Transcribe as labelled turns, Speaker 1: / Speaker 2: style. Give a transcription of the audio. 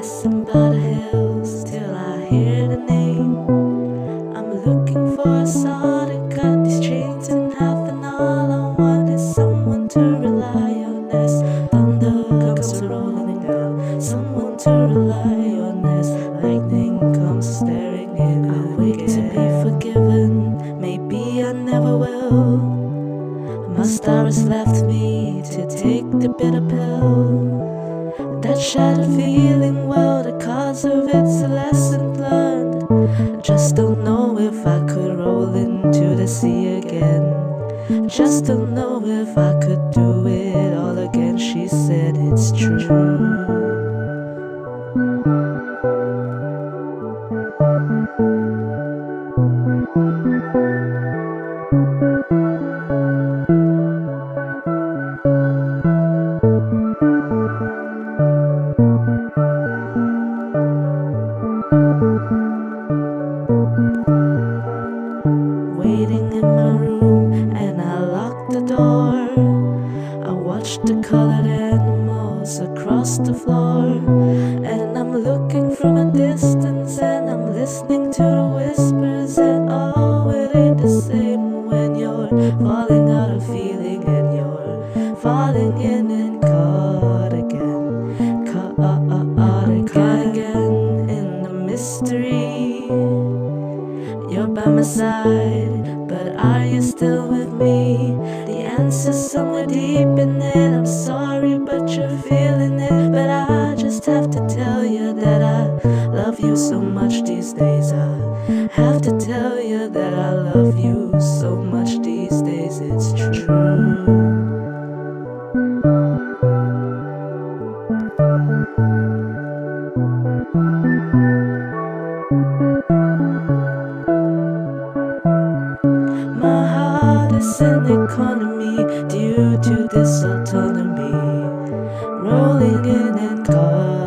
Speaker 1: passing by the hills as lightning comes staring in. I wait to be forgiven, maybe I never will. My star has left me to take the bitter pill. That shattered feeling, well, the cause of it's a lesson learned. I just don't know if I could roll into the sea again. Just don't know if I could do it all again. She said it's true. Across the floor, and I'm looking from a distance and I'm listening to the whispers. And oh, it ain't the same when you're falling out of feeling and you're falling in and caught again, caught again in the mystery. You're by my side, but are you still with me? The answer's somewhere deep in it. I'm sorry, but you're feeling. But I just have to tell you that I love you so much these days. I have to tell you that I love you so much these days. It's true. My heart is an economy due to this autonomy. Rolling in and caught